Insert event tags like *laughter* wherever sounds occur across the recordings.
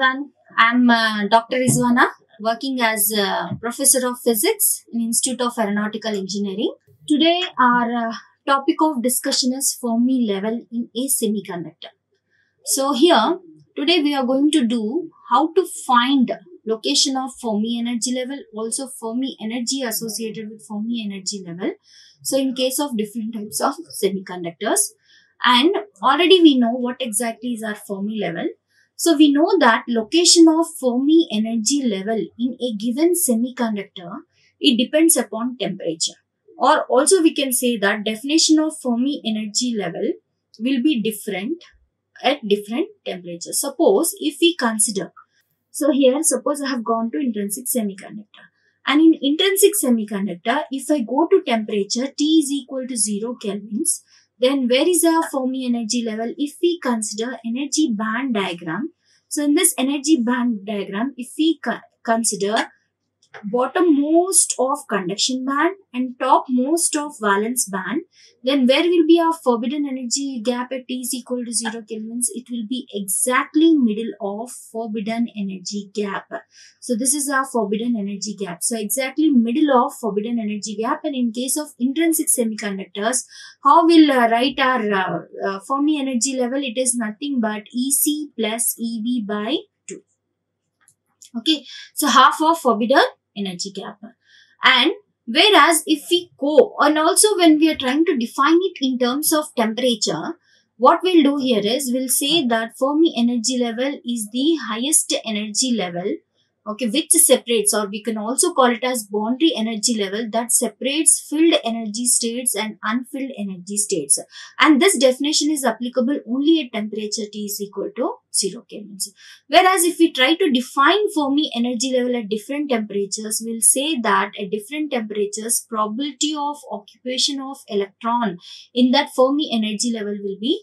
everyone. I'm uh, Dr. Rizwana, working as professor of physics in Institute of Aeronautical Engineering. Today, our uh, topic of discussion is Fermi level in a semiconductor. So here, today we are going to do how to find location of Fermi energy level, also Fermi energy associated with Fermi energy level. So in case of different types of semiconductors, and already we know what exactly is our Fermi level. So we know that location of Fermi energy level in a given semiconductor, it depends upon temperature. Or also we can say that definition of Fermi energy level will be different at different temperatures. Suppose if we consider, so here suppose I have gone to intrinsic semiconductor. And in intrinsic semiconductor, if I go to temperature T is equal to 0 kelvins, then where is our Fermi energy level? If we consider energy band diagram, so in this energy band diagram, if we consider bottommost of conduction band and topmost of valence band, then where will be our forbidden energy gap at T is equal to 0 kelvins? It will be exactly middle of forbidden energy gap. So this is our forbidden energy gap. So exactly middle of forbidden energy gap and in case of intrinsic semiconductors, how will uh, write our uh, uh, Fermi energy level? It is nothing but EC plus EV by 2. Okay, so half of forbidden energy gap. And whereas if we go and also when we are trying to define it in terms of temperature, what we'll do here is we'll say that Fermi energy level is the highest energy level okay which separates or we can also call it as boundary energy level that separates filled energy states and unfilled energy states. And this definition is applicable only at temperature t is equal to 0 kelvins whereas if we try to define fermi energy level at different temperatures we'll say that at different temperatures probability of occupation of electron in that fermi energy level will be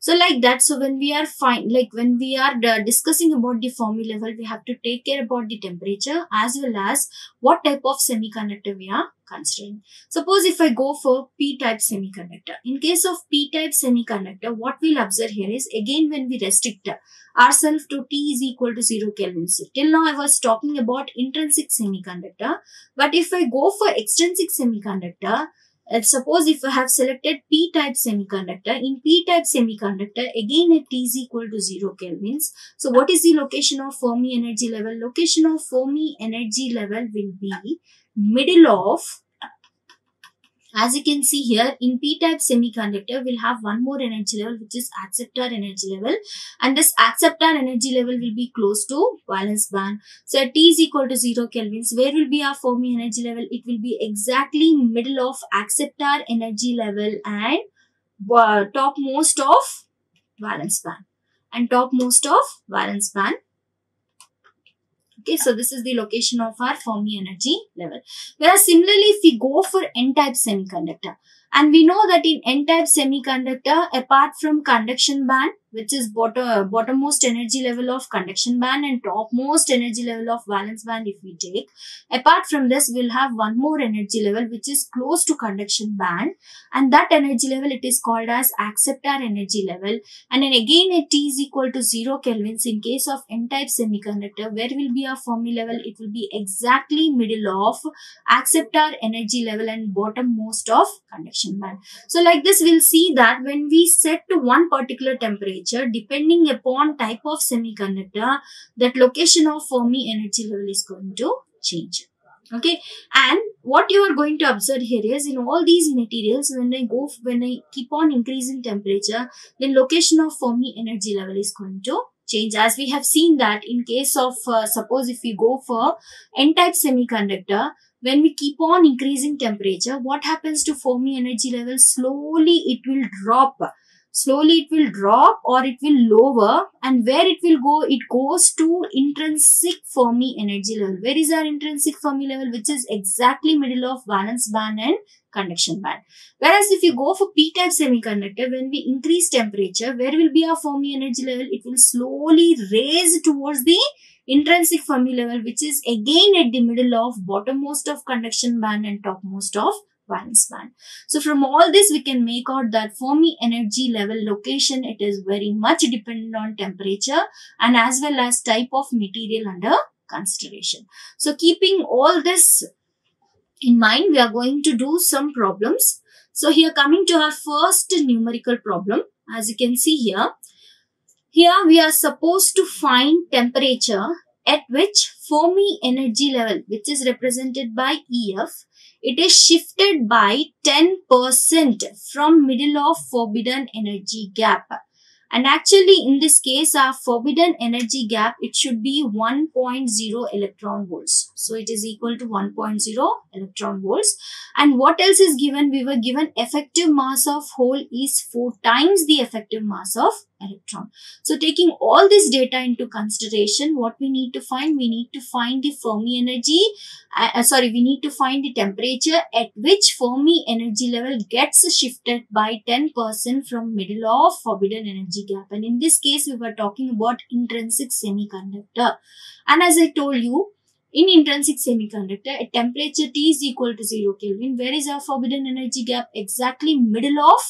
So like that, so when we are fine, like when we are uh, discussing about the Fermi level, we have to take care about the temperature as well as what type of semiconductor we are considering. Suppose if I go for p-type semiconductor. In case of p-type semiconductor, what we'll observe here is again when we restrict ourselves to T is equal to 0 Kelvin. So till now I was talking about intrinsic semiconductor. But if I go for extrinsic semiconductor, uh, suppose if I have selected p-type semiconductor, in p-type semiconductor, again at T is equal to 0 kelvins. So what is the location of Fermi energy level? Location of Fermi energy level will be middle of as you can see here, in p-type semiconductor, we'll have one more energy level, which is acceptor energy level. And this acceptor energy level will be close to valence band. So at T is equal to 0 kelvins, where will be our Fermi energy level? It will be exactly middle of acceptor energy level and uh, topmost of valence band. And topmost of valence band Okay, so this is the location of our Fermi energy level. Whereas similarly, if we go for N-type semiconductor, and we know that in N-type semiconductor, apart from conduction band, which is bottom, uh, bottommost energy level of conduction band and topmost energy level of valence band if we take. Apart from this, we'll have one more energy level which is close to conduction band and that energy level it is called as acceptor energy level and then again at T is equal to 0 kelvins in case of N-type semiconductor where will be our Fermi level? It will be exactly middle of acceptor energy level and bottommost of conduction band. So like this we'll see that when we set to one particular temperature temperature depending upon type of semiconductor that location of Fermi energy level is going to change. Okay? And what you are going to observe here is in all these materials when i go when i keep on increasing temperature then location of fermi energy level is going to change. As we have seen that in case of uh, suppose if we go for n-type semiconductor when we keep on increasing temperature what happens to fermi energy level? Slowly it will drop slowly it will drop or it will lower and where it will go it goes to intrinsic fermi energy level. Where is our intrinsic fermi level? Which is exactly middle of valence band and conduction band. Whereas if you go for p-type semiconductor when we increase temperature where will be our fermi energy level? It will slowly raise towards the intrinsic Fermi level which is again at the middle of bottommost of conduction band and topmost of valence band. So from all this, we can make out that Fermi energy level location, it is very much dependent on temperature and as well as type of material under consideration. So keeping all this in mind, we are going to do some problems. So here coming to our first numerical problem, as you can see here, here we are supposed to find temperature at which Fermi energy level, which is represented by EF, it is shifted by 10% from middle of forbidden energy gap. And actually in this case, our forbidden energy gap, it should be 1.0 electron volts. So it is equal to 1.0 electron volts. And what else is given? We were given effective mass of hole is 4 times the effective mass of electron. So taking all this data into consideration, what we need to find? We need to find the Fermi energy, uh, uh, sorry, we need to find the temperature at which Fermi energy level gets shifted by 10% from middle of forbidden energy gap. And in this case, we were talking about intrinsic semiconductor. And as I told you, in intrinsic semiconductor, at temperature T is equal to 0 Kelvin, where is our forbidden energy gap? Exactly middle of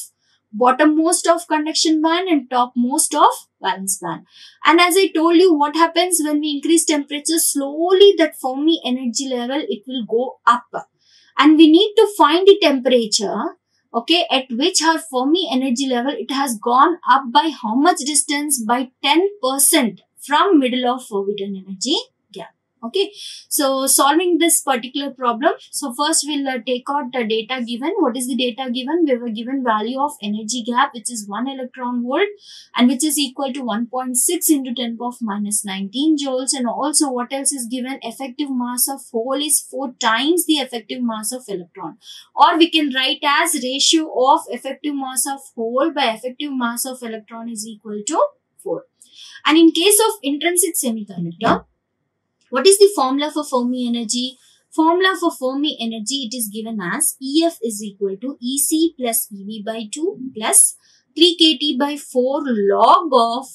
bottommost of conduction band and topmost of valence band. And as I told you, what happens when we increase temperature, slowly that Fermi energy level, it will go up. And we need to find the temperature, okay, at which our Fermi energy level, it has gone up by how much distance? By 10% from middle of forbidden energy okay. So solving this particular problem. So first we'll uh, take out the data given. What is the data given? We were given value of energy gap which is 1 electron volt and which is equal to 1.6 into 10 power of minus 19 joules. And also what else is given? Effective mass of hole is 4 times the effective mass of electron. Or we can write as ratio of effective mass of hole by effective mass of electron is equal to 4 and in case of intrinsic semiconductor what is the formula for Fermi energy? Formula for Fermi energy, it is given as EF is equal to EC plus EV by 2 plus 3 kT by 4 log of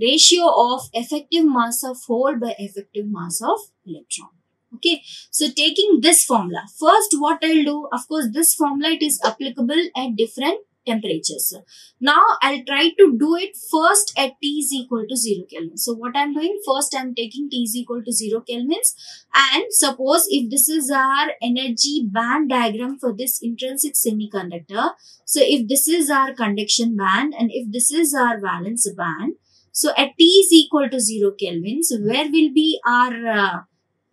ratio of effective mass of hole by effective mass of electron. Okay, so taking this formula, first what I'll do, of course, this formula it is applicable at different temperatures. Now I'll try to do it first at T is equal to 0 Kelvin. So what I'm doing first I'm taking T is equal to 0 Kelvins and suppose if this is our energy band diagram for this intrinsic semiconductor. So if this is our conduction band and if this is our valence band. So at T is equal to 0 Kelvin. So where will be our uh,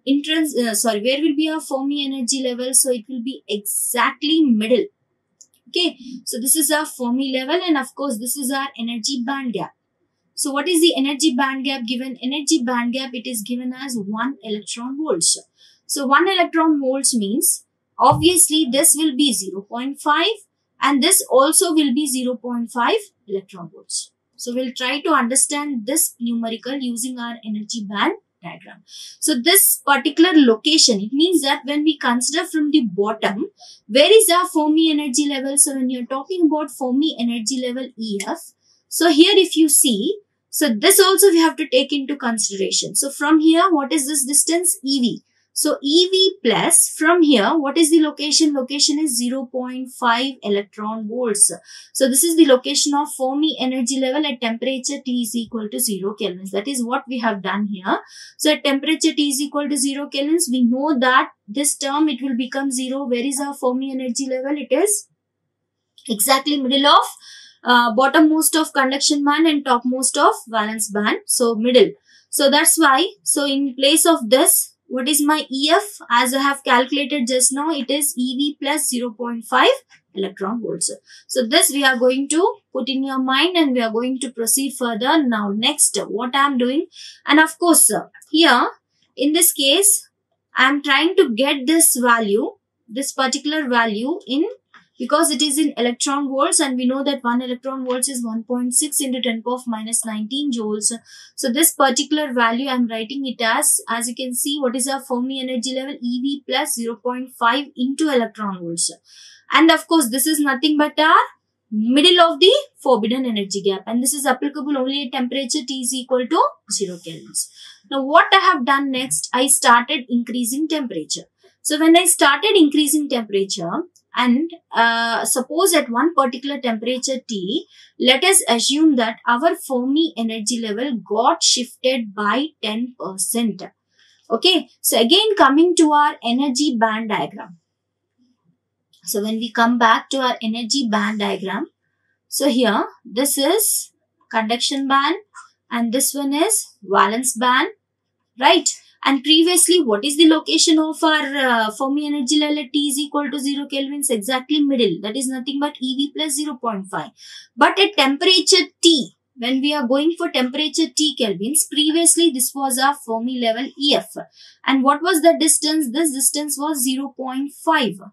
uh, sorry, where will be our Fermi energy level? So it will be exactly middle Okay, so this is our Fermi level and of course this is our energy band gap. So what is the energy band gap given? Energy band gap it is given as 1 electron volts. So 1 electron volts means obviously this will be 0.5 and this also will be 0.5 electron volts. So we'll try to understand this numerical using our energy band diagram. So this particular location, it means that when we consider from the bottom, where is our Fermi energy level? So when you're talking about Fermi energy level EF, so here if you see, so this also we have to take into consideration. So from here, what is this distance? EV. So EV plus from here, what is the location? Location is 0.5 electron volts. So this is the location of Fermi energy level at temperature T is equal to 0 kelvins. That is what we have done here. So at temperature T is equal to 0 kelvins, we know that this term it will become 0. Where is our Fermi energy level? It is exactly middle of uh, bottommost of conduction band and topmost of valence band. So middle. So that's why, so in place of this, what is my EF? As I have calculated just now, it is EV plus 0.5 electron volts. So this we are going to put in your mind and we are going to proceed further. Now next, what I am doing? And of course, here in this case, I am trying to get this value, this particular value in because it is in electron volts and we know that 1 electron volts is 1.6 into 10 power of minus 19 joules. So this particular value I'm writing it as, as you can see, what is our Fermi energy level? EV plus 0.5 into electron volts. And of course, this is nothing but our middle of the forbidden energy gap and this is applicable only at temperature T is equal to 0 kelvins. Now what I have done next, I started increasing temperature. So when I started increasing temperature, and uh, suppose at one particular temperature T, let us assume that our Fermi energy level got shifted by 10%. Okay, so again coming to our energy band diagram. So when we come back to our energy band diagram, so here this is conduction band and this one is valence band, right? And previously, what is the location of our uh, Fermi energy level at T is equal to 0 kelvins? Exactly middle. That is nothing but EV plus 0.5. But at temperature T, when we are going for temperature T kelvins, previously this was our Fermi level EF. And what was the distance? This distance was 0.5.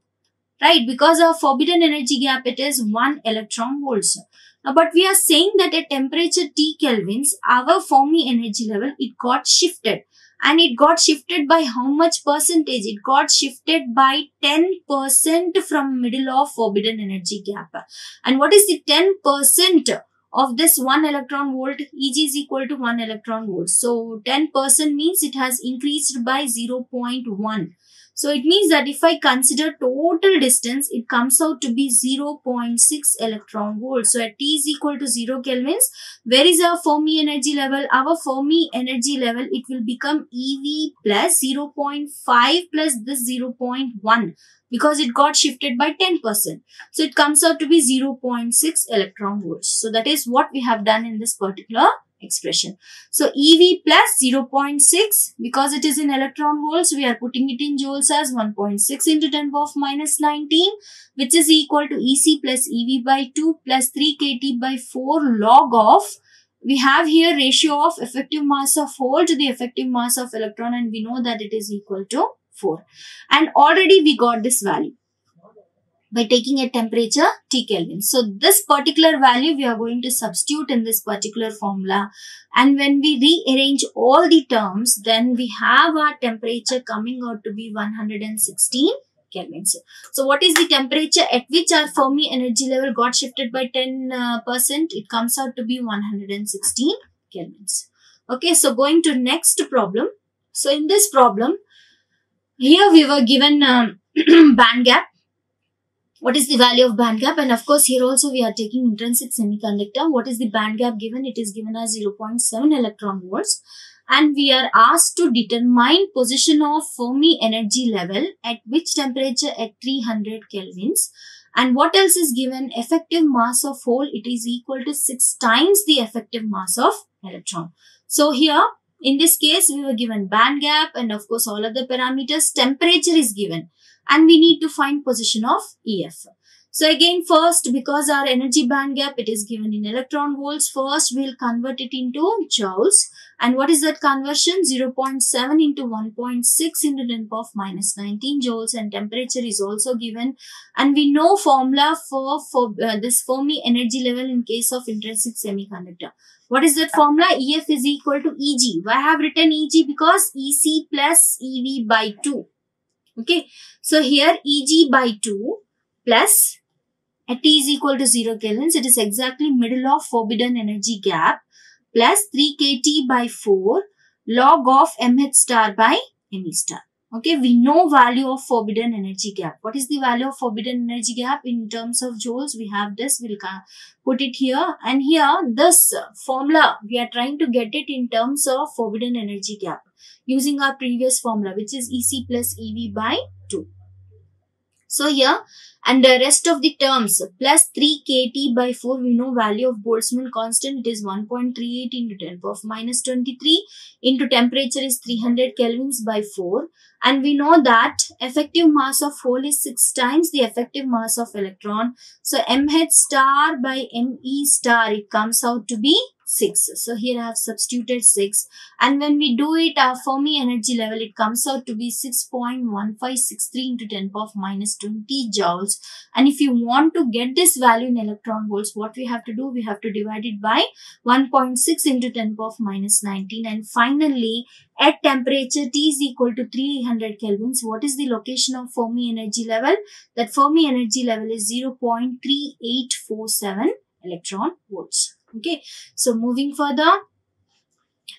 Right? Because of forbidden energy gap, it is 1 electron volts. Now, but we are saying that at temperature T kelvins, our Fermi energy level, it got shifted and it got shifted by how much percentage? It got shifted by 10% from middle of forbidden energy gap. And what is the 10% of this 1 electron volt? Eg is equal to 1 electron volt. So 10% means it has increased by 0.1. So it means that if I consider total distance, it comes out to be 0.6 electron volts. So at T is equal to 0 kelvins, where is our Fermi energy level? Our Fermi energy level, it will become EV plus 0.5 plus this 0.1 because it got shifted by 10%. So it comes out to be 0.6 electron volts. So that is what we have done in this particular expression. So EV plus 0.6 because it is in electron volts we are putting it in joules as 1.6 into 10 power minus 19 which is equal to EC plus EV by 2 plus 3 kT by 4 log of we have here ratio of effective mass of hole to the effective mass of electron and we know that it is equal to 4 and already we got this value by taking a temperature T Kelvin. So this particular value we are going to substitute in this particular formula and when we rearrange all the terms then we have our temperature coming out to be 116 kelvins. So so what is the temperature at which our Fermi energy level got shifted by 10%? Uh, it comes out to be 116 kelvins. Okay, so going to next problem. So in this problem, here we were given um, *clears throat* band gap what is the value of band gap? And of course here also we are taking intrinsic semiconductor. What is the band gap given? It is given as 0.7 electron volts. And we are asked to determine position of Fermi energy level at which temperature? At 300 kelvins. And what else is given? Effective mass of hole. It is equal to 6 times the effective mass of electron. So here in this case we were given band gap. And of course all other parameters temperature is given and we need to find position of EF. So again, first, because our energy band gap, it is given in electron volts. First, we'll convert it into joules. And what is that conversion? 0.7 into 1.6 into 10 power minus 19 joules. And temperature is also given. And we know formula for, for uh, this Fermi energy level in case of intrinsic semiconductor. What is that formula? EF is equal to EG. Why I have written EG? Because EC plus EV by 2. Okay. So here Eg by 2 plus at T is equal to 0 kelvins. It is exactly middle of forbidden energy gap plus 3 kT by 4 log of mh star by me star. Okay, we know value of forbidden energy gap. What is the value of forbidden energy gap in terms of joules? We have this, we'll put it here. And here, this formula, we are trying to get it in terms of forbidden energy gap using our previous formula which is EC plus EV by 2. So here and the rest of the terms plus 3 kT by 4 we know value of Boltzmann constant it is 1.38 into 10 power of minus 23 into temperature is 300 kelvins by 4 and we know that effective mass of hole is 6 times the effective mass of electron. So mh star by me star it comes out to be 6. So here I have substituted 6 and when we do it our Fermi energy level it comes out to be 6.1563 into 10 power of minus 20 joules and if you want to get this value in electron volts what we have to do we have to divide it by 1.6 into 10 power minus 19 and finally at temperature T is equal to 300 kelvins what is the location of Fermi energy level that Fermi energy level is 0.3847 electron volts Okay. So moving further.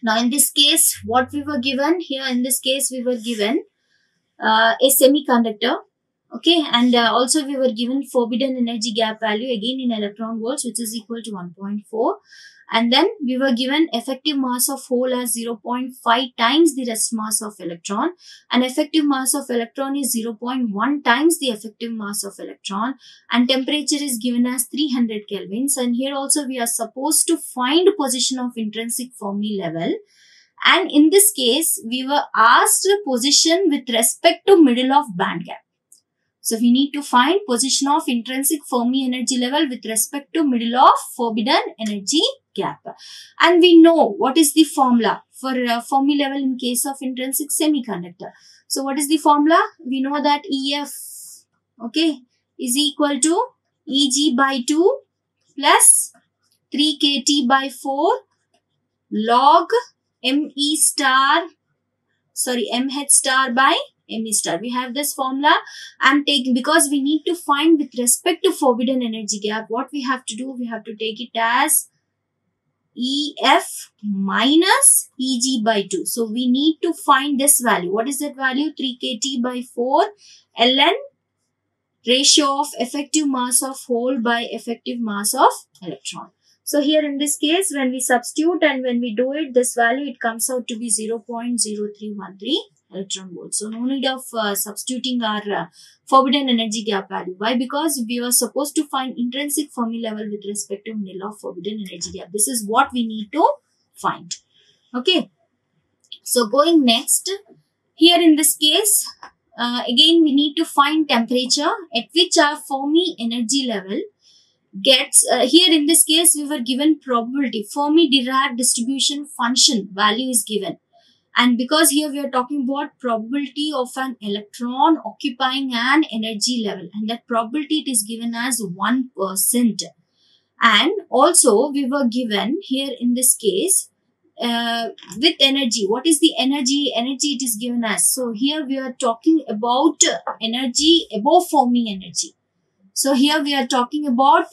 Now in this case, what we were given here in this case, we were given uh, a semiconductor. Okay, and uh, also we were given forbidden energy gap value again in electron volts, which is equal to 1.4. And then we were given effective mass of hole as 0.5 times the rest mass of electron. And effective mass of electron is 0.1 times the effective mass of electron. And temperature is given as 300 kelvins. And here also we are supposed to find position of intrinsic Fermi level. And in this case, we were asked the position with respect to middle of band gap. So we need to find position of intrinsic Fermi energy level with respect to middle of forbidden energy gap. And we know what is the formula for uh, Fermi level in case of intrinsic semiconductor. So what is the formula? We know that EF, okay, is equal to Eg by 2 plus 3 kT by 4 log Me star, sorry, Mh star by Me star. We have this formula. I'm taking, because we need to find with respect to forbidden energy gap, what we have to do, we have to take it as EF minus EG by 2. So we need to find this value. What is that value? 3 kT by 4 ln ratio of effective mass of hole by effective mass of electron. So here in this case, when we substitute and when we do it, this value, it comes out to be 0.0313 electron volts. So no need of uh, substituting our uh, forbidden energy gap value. Why? Because we were supposed to find intrinsic Fermi level with respect to nil of forbidden energy gap. This is what we need to find. Okay. So going next, here in this case, uh, again we need to find temperature at which our Fermi energy level gets uh, here in this case we were given probability Fermi Dirac distribution function value is given and because here we are talking about probability of an electron occupying an energy level and that probability it is given as 1% and also we were given here in this case uh, with energy. What is the energy? Energy it is given as. So here we are talking about energy above Fermi energy. So here we are talking about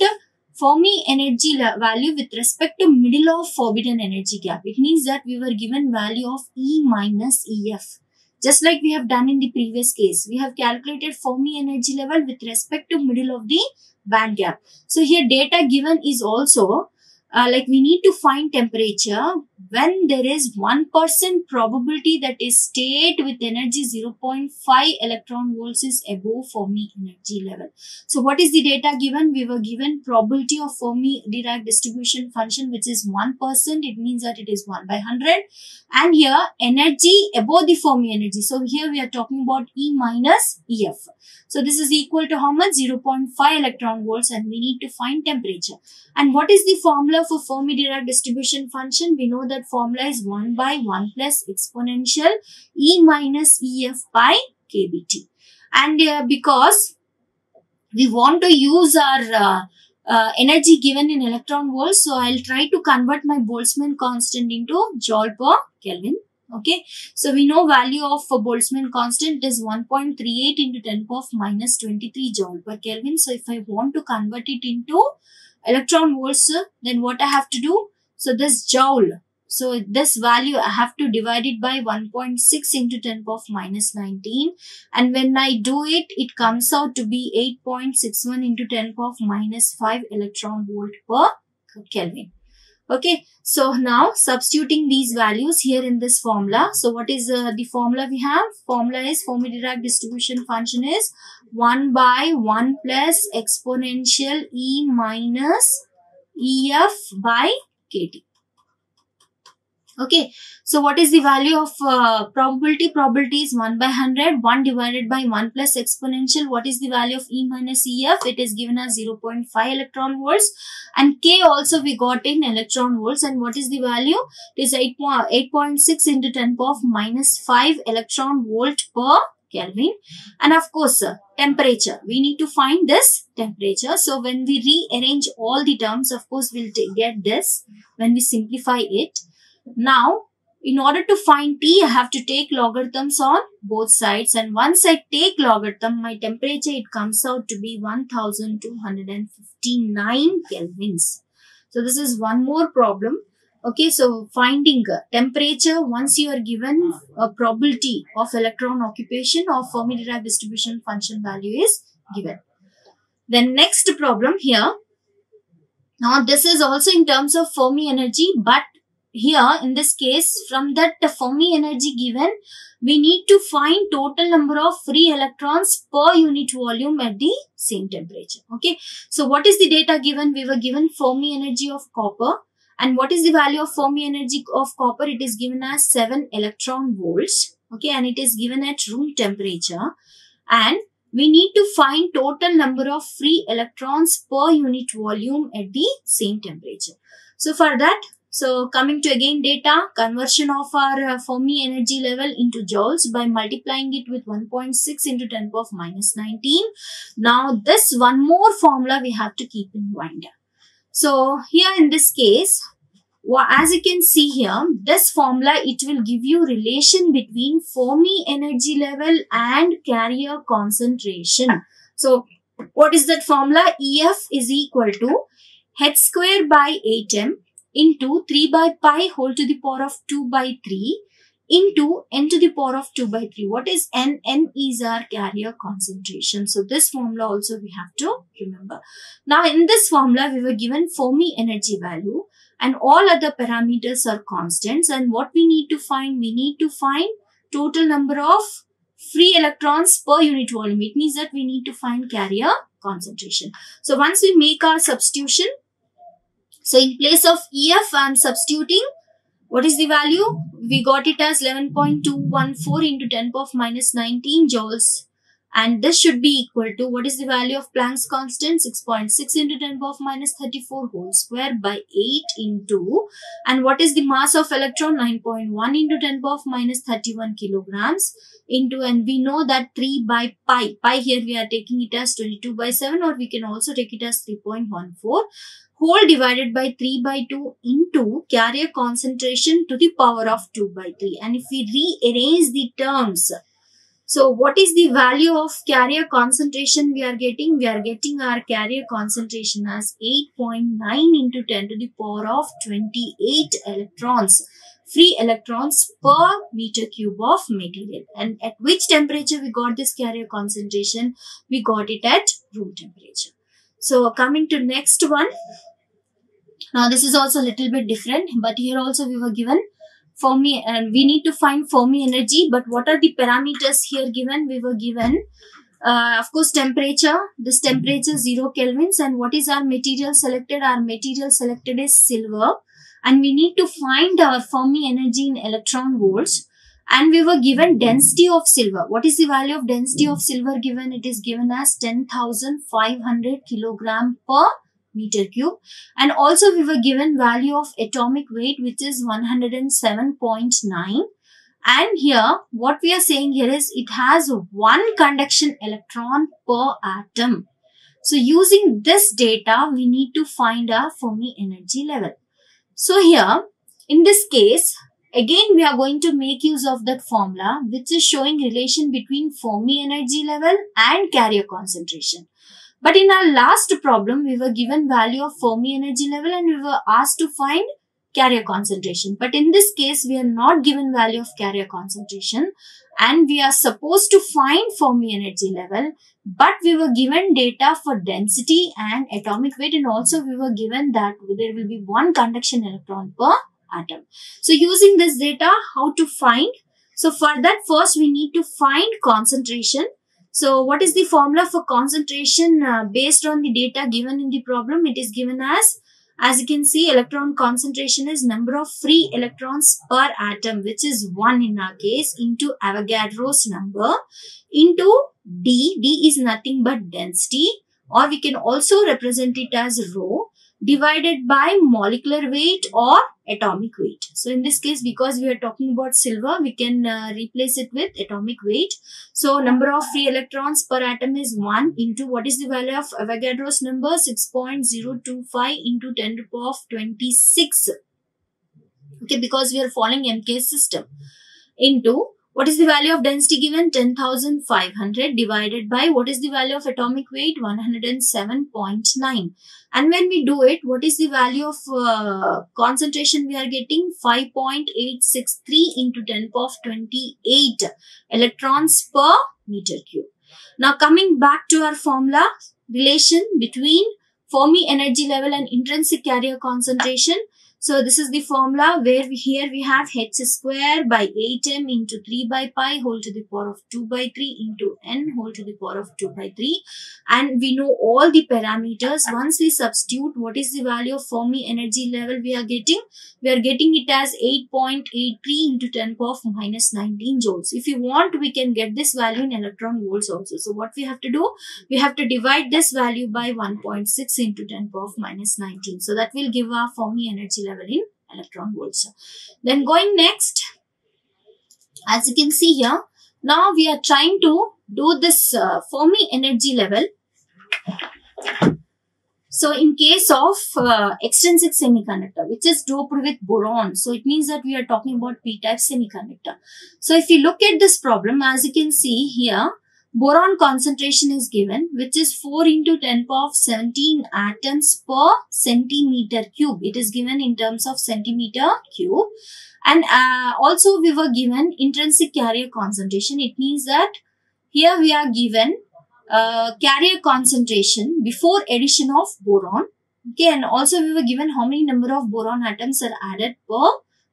Fermi energy value with respect to middle of forbidden energy gap. It means that we were given value of E minus EF. Just like we have done in the previous case, we have calculated Fermi energy level with respect to middle of the band gap. So here data given is also uh, like we need to find temperature when there is 1% probability that a state with energy 0.5 electron volts is above Fermi energy level. So what is the data given? We were given probability of Fermi Dirac distribution function which is 1%. It means that it is 1 by 100. And here energy above the Fermi energy. So here we are talking about E minus EF. So this is equal to how much? 0.5 electron volts and we need to find temperature. And what is the formula for Fermi Dirac distribution function? We know that formula is 1 by 1 plus exponential E minus EF by kBT. And uh, because we want to use our uh, uh, energy given in electron volts, so I'll try to convert my Boltzmann constant into joule per Kelvin. Okay, so we know value of a Boltzmann constant is 1.38 into 10 power minus 23 joule per Kelvin. So if I want to convert it into electron volts, then what I have to do? So this joule, so this value I have to divide it by 1.6 into 10 power minus 19. And when I do it, it comes out to be 8.61 into 10 power of minus 5 electron volt per Kelvin. Okay, so now substituting these values here in this formula. So what is uh, the formula we have? Formula is Fermi-Dirac distribution function is 1 by 1 plus exponential E minus EF by KT. Okay, so what is the value of uh, probability? Probability is 1 by 100, 1 divided by 1 plus exponential. What is the value of E minus EF? It is given as 0.5 electron volts. And K also we got in electron volts. And what is the value? It is 8.6 into 10 power minus 5 electron volt per Kelvin. And of course, uh, temperature. We need to find this temperature. So when we rearrange all the terms, of course, we'll get this when we simplify it. Now, in order to find T, I have to take logarithms on both sides. And once I take logarithm, my temperature, it comes out to be 1259 kelvins. So this is one more problem. Okay, so finding temperature once you are given a probability of electron occupation or Fermi Dirac distribution function value is given. Then next problem here. Now this is also in terms of Fermi energy, but here in this case from that Fermi energy given, we need to find total number of free electrons per unit volume at the same temperature. Okay, so what is the data given? We were given Fermi energy of copper and what is the value of Fermi energy of copper? It is given as 7 electron volts. Okay. And it is given at room temperature. And we need to find total number of free electrons per unit volume at the same temperature. So for that, so coming to again data, conversion of our uh, Fermi energy level into joules by multiplying it with 1.6 into 10 power of minus 19. Now this one more formula we have to keep in mind. So here in this case, as you can see here, this formula, it will give you relation between Fermi energy level and carrier concentration. So what is that formula? EF is equal to h square by 8m into 3 by pi whole to the power of 2 by 3 into n to the power of 2 by 3. What is n? n is our carrier concentration. So this formula also we have to remember. Now in this formula we were given Fermi energy value and all other parameters are constants and what we need to find? We need to find total number of free electrons per unit volume. It means that we need to find carrier concentration. So once we make our substitution, so in place of EF, I am substituting what is the value? We got it as 11.214 into 10 power of minus 19 joules. And this should be equal to what is the value of Planck's constant? 6.6 into 10 power of minus 34 whole square by 8 into. And what is the mass of electron? 9.1 into 10 power of minus 31 kilograms into. And we know that 3 by pi. Pi here we are taking it as 22 by 7 or we can also take it as 3.14 whole divided by 3 by 2 into carrier concentration to the power of 2 by 3. And if we rearrange the terms, so what is the value of carrier concentration we are getting? We are getting our carrier concentration as 8.9 into 10 to the power of 28 electrons, free electrons per meter cube of material. And at which temperature we got this carrier concentration? We got it at room temperature. So coming to next one. Now this is also a little bit different, but here also we were given Fermi and we need to find Fermi energy. But what are the parameters here given? We were given, uh, of course, temperature. This temperature zero kelvins. And what is our material selected? Our material selected is silver. And we need to find our Fermi energy in electron volts. And we were given density of silver. What is the value of density of silver given? It is given as 10,500 kilogram per meter cube and also we were given value of atomic weight which is 107.9 and here what we are saying here is it has one conduction electron per atom. So using this data we need to find our Fermi energy level. So here in this case again we are going to make use of that formula which is showing relation between Fermi energy level and carrier concentration. But in our last problem, we were given value of Fermi energy level and we were asked to find carrier concentration. But in this case, we are not given value of carrier concentration and we are supposed to find Fermi energy level. But we were given data for density and atomic weight and also we were given that there will be one conduction electron per atom. So using this data, how to find? So for that, first we need to find concentration so what is the formula for concentration uh, based on the data given in the problem? It is given as, as you can see, electron concentration is number of free electrons per atom, which is 1 in our case, into Avogadro's number, into D. D is nothing but density, or we can also represent it as rho divided by molecular weight or atomic weight. So in this case, because we are talking about silver, we can uh, replace it with atomic weight. So number of free electrons per atom is 1 into what is the value of Avogadro's number? 6.025 into 10 to the power of 26. Okay, because we are following MK system. Into What is the value of density given? 10,500 divided by what is the value of atomic weight? 107.9. And when we do it, what is the value of uh, concentration we are getting? 5.863 into 10 power of 28 electrons per meter cube. Now coming back to our formula, relation between Fermi energy level and intrinsic carrier concentration. So this is the formula where we, here we have h square by 8m into 3 by pi whole to the power of 2 by 3 into n whole to the power of 2 by 3. And we know all the parameters. Once we substitute what is the value of Fermi energy level we are getting, we are getting it as 8.83 into 10 power of minus 19 joules. If you want, we can get this value in electron volts also. So what we have to do, we have to divide this value by 1.6 into 10 power of minus 19. So that will give our Fermi energy level in electron volts. Then going next, as you can see here, now we are trying to do this uh, Fermi energy level so in case of uh, extrinsic semiconductor, which is doped with boron, so it means that we are talking about p-type semiconductor. So if you look at this problem, as you can see here, boron concentration is given, which is 4 into 10 power of 17 atoms per centimeter cube. It is given in terms of centimeter cube. And uh, also we were given intrinsic carrier concentration. It means that here we are given uh, carrier concentration before addition of boron. Okay, and also we were given how many number of boron atoms are added per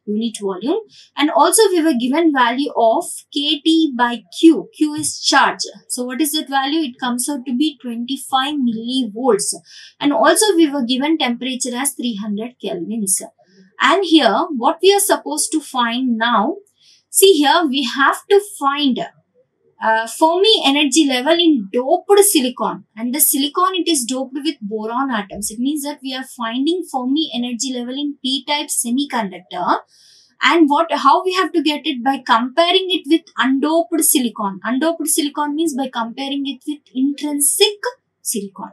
unit volume. And also we were given value of kT by Q. Q is charge. So what is that value? It comes out to be 25 millivolts. And also we were given temperature as 300 kelvins. And here what we are supposed to find now, see here we have to find uh, Fermi energy level in doped silicon and the silicon it is doped with boron atoms. It means that we are finding Fermi energy level in p-type semiconductor and what how we have to get it by comparing it with undoped silicon. Undoped silicon means by comparing it with intrinsic silicon.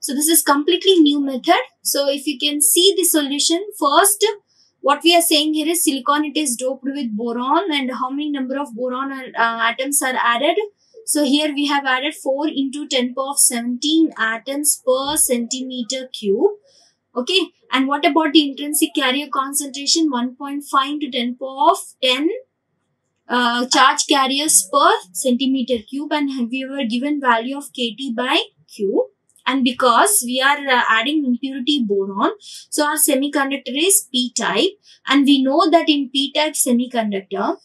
So this is completely new method. So if you can see the solution first what we are saying here is silicon it is doped with boron and how many number of boron uh, atoms are added? So here we have added 4 into 10 power of 17 atoms per centimeter cube. Okay? And what about the intrinsic carrier concentration? 1.5 into 10 power of 10 uh, charge carriers per centimeter cube. And we were given value of kt by q and because we are uh, adding impurity boron so our semiconductor is p type. And we know that in p type semiconductor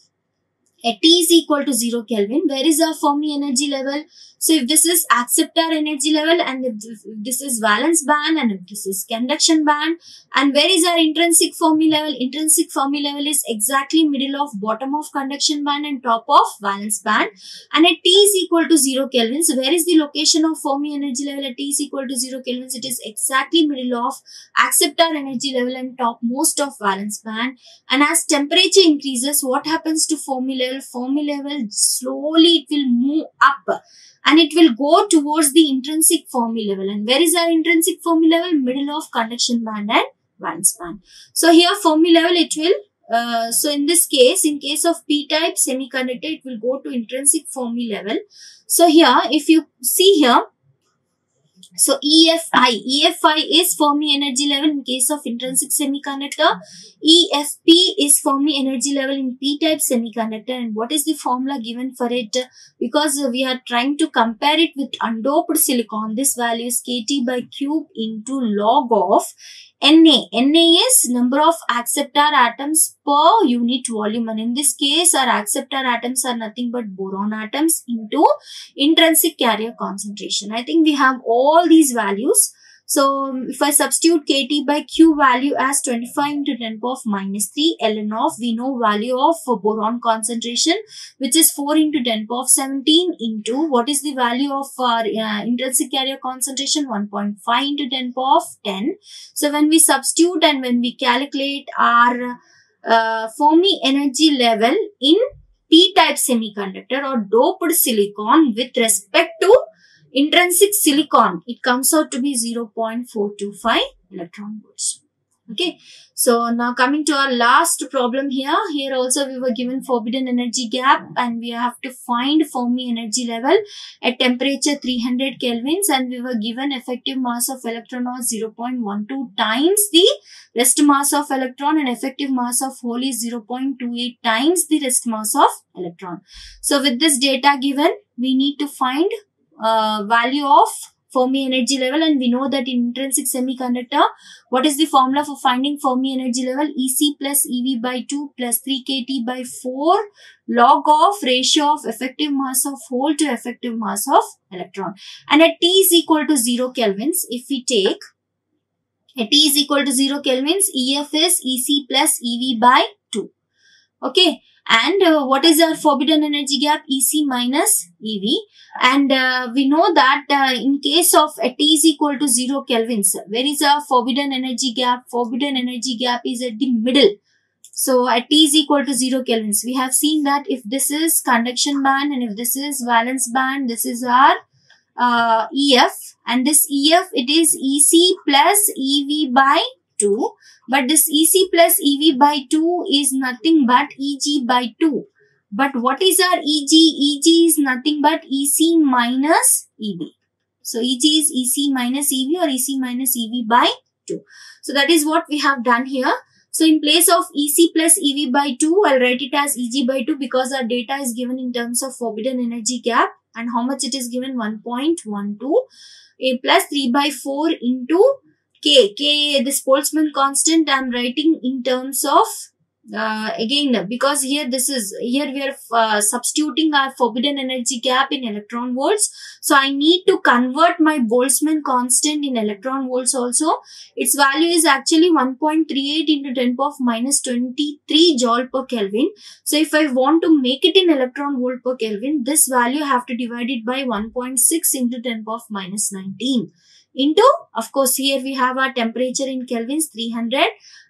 at T is equal to 0 Kelvin. Where is our Fermi energy level? So if this is acceptor energy level and if this is valence band and if this is conduction band and where is our intrinsic Fermi level? Intrinsic Fermi level is exactly middle of bottom of conduction band and top of valence band and at T is equal to 0 Kelvin. So where is the location of Fermi energy level at T is equal to 0 Kelvin? It is exactly middle of acceptor energy level and top most of valence band and as temperature increases what happens to Fermi level? Fermi level slowly it will move up and it will go towards the intrinsic Fermi level. And where is our intrinsic Fermi level? Middle of conduction band and band. So here Fermi level it will uh, so in this case, in case of p-type semiconductor, it will go to intrinsic Fermi level. So here, if you see here, so EFI, EFI is Fermi energy level in case of intrinsic semiconductor. EFP is Fermi energy level in p-type semiconductor. And what is the formula given for it? Because we are trying to compare it with undoped silicon. This value is KT by Q into log of Na. Na is number of acceptor atoms per unit volume and in this case our acceptor atoms are nothing but boron atoms into intrinsic carrier concentration. I think we have all these values. So if I substitute Kt by Q value as 25 into 10 power of minus 3 ln of we know value of boron concentration which is 4 into 10 power of 17 into what is the value of our uh, intrinsic carrier concentration 1.5 into 10 power of 10. So when we substitute and when we calculate our uh, Fermi energy level in p-type semiconductor or doped silicon with respect to intrinsic silicon, it comes out to be 0.425 electron volts. Okay, so now coming to our last problem here. Here also we were given forbidden energy gap and we have to find Fermi energy level at temperature 300 kelvins and we were given effective mass of electron was 0.12 times the rest mass of electron and effective mass of hole is 0.28 times the rest mass of electron. So with this data given, we need to find uh, value of Fermi energy level and we know that in intrinsic semiconductor, what is the formula for finding Fermi energy level? EC plus EV by 2 plus 3 KT by 4 log of ratio of effective mass of hole to effective mass of electron. And at T is equal to 0 kelvins, if we take at T is equal to 0 kelvins, EF is EC plus EV by 2. Okay. And uh, what is our forbidden energy gap? EC minus EV. And uh, we know that uh, in case of a T is equal to 0 kelvins, where is our forbidden energy gap? Forbidden energy gap is at the middle. So at T is equal to 0 kelvins, we have seen that if this is conduction band and if this is valence band, this is our uh, EF and this EF it is EC plus EV by 2 but this EC plus EV by 2 is nothing but EG by 2 but what is our EG? EG is nothing but EC minus EV. So EG is EC minus EV or EC minus EV by 2. So that is what we have done here. So in place of EC plus EV by 2, I'll write it as EG by 2 because our data is given in terms of forbidden energy gap and how much it is given 1.12 a plus 3 by 4 into k k this boltzmann constant i'm writing in terms of uh, again because here this is here we are uh, substituting our forbidden energy gap in electron volts. So i need to convert my boltzmann constant in electron volts also. Its value is actually 1.38 into 10 power minus 23 joule per kelvin. So if i want to make it in electron volt per kelvin this value I have to divide it by 1.6 into 10 power minus 19 into of course here we have our temperature in kelvins 300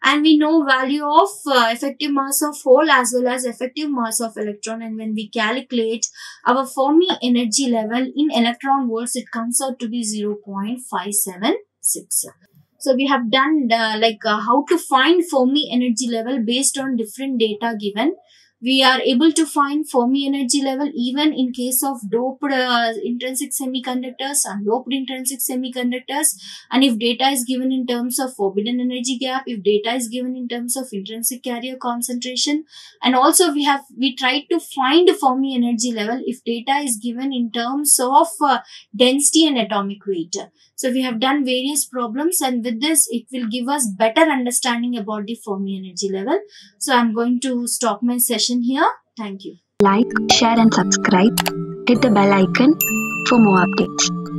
and we know value of uh, effective mass of hole as well as effective mass of electron. And when we calculate our Fermi energy level in electron volts it comes out to be 0.576 so we have done uh, like uh, how to find Fermi energy level based on different data given we are able to find Fermi energy level even in case of doped uh, intrinsic semiconductors and doped intrinsic semiconductors. And if data is given in terms of forbidden energy gap, if data is given in terms of intrinsic carrier concentration, and also we have, we tried to find Fermi energy level if data is given in terms of uh, density and atomic weight. So we have done various problems and with this it will give us better understanding about the Fermi energy level. So I'm going to stop my session here. Thank you. Like, share and subscribe. Hit the bell icon for more updates.